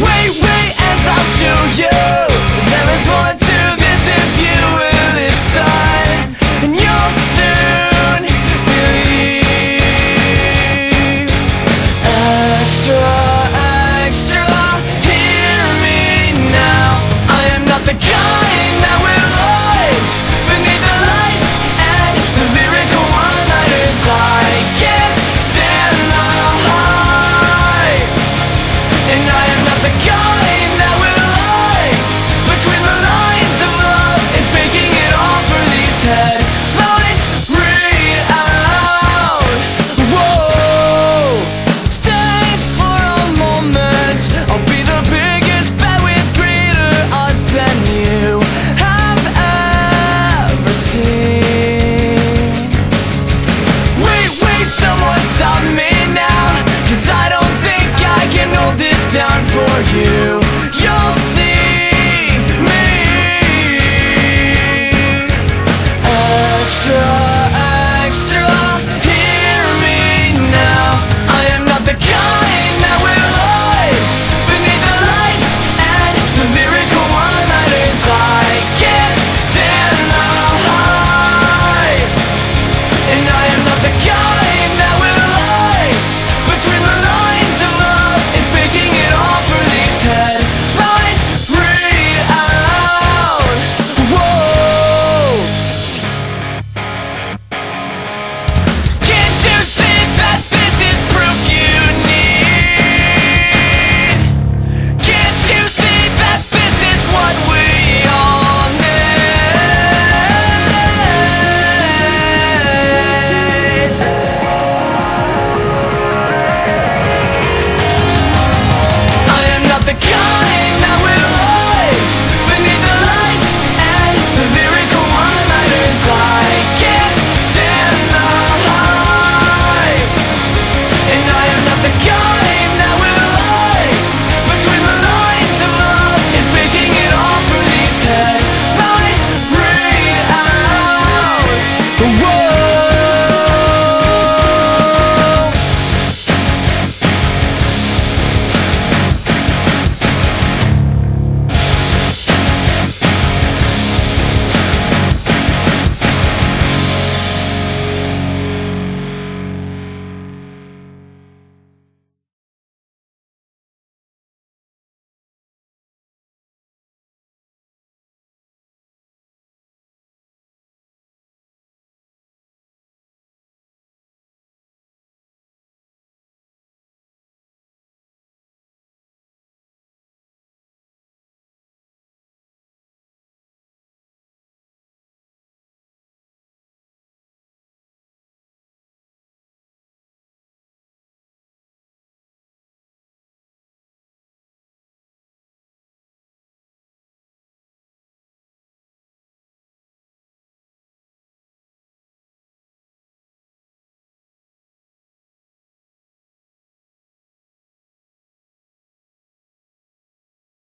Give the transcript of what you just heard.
Wait, wait, and I'll show you. There is more to this if you you.